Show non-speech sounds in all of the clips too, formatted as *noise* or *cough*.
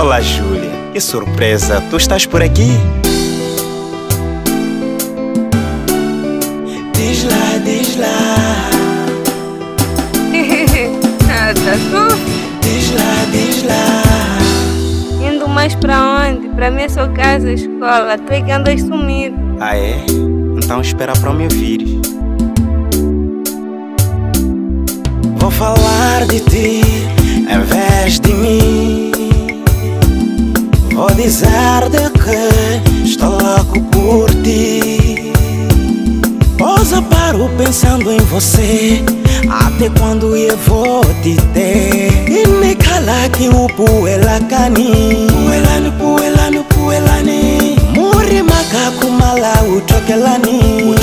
Olá, Júlia. Que surpresa, tu estás por aqui? Diz lá, diz lá. *laughs* ah, tá tu? Diz lá, diz lá. Indo mais pra onde? Pra minha sua casa, escola. Tu é que andas sumido. Ah, é? Então espera pra me ouvir. Vou falar de ti em vez de mim. Dizer de que estou louco por ti. Posa paro pensando em você. Até quando eu vou te ter? E me cala que o puela cani. Puelano, puelano, puelani. Muri macaco mala o troquelani.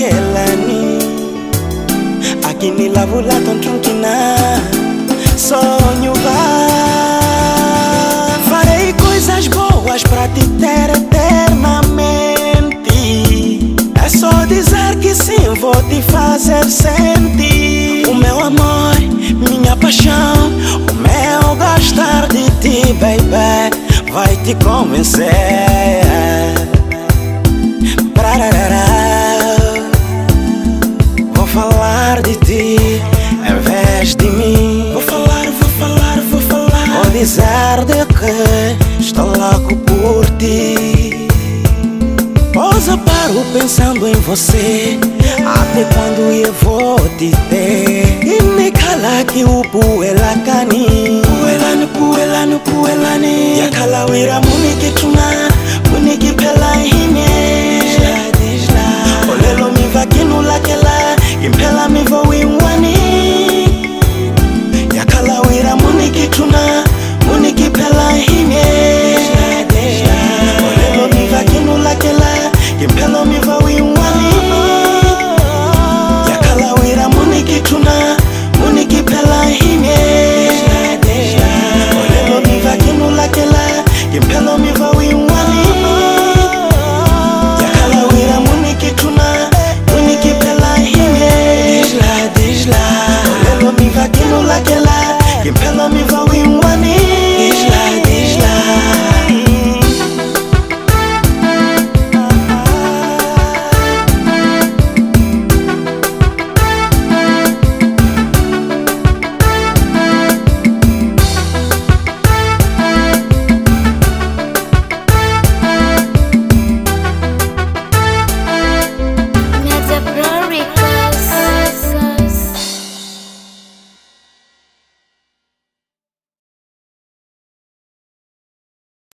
Kelani. Akini lavula tontrunkina sonho vai farei coisas boas pra te ter eternamente. É só dizer que sim vou te fazer sentir. O meu amor minha paixão o meu gostar de ti baby vai te convencer Paro pensando em você. Até quando eu vou te ter? E me cala que o puela cani. Puelano, puelani. Yakalawira muniki tuna, muniki pela hime.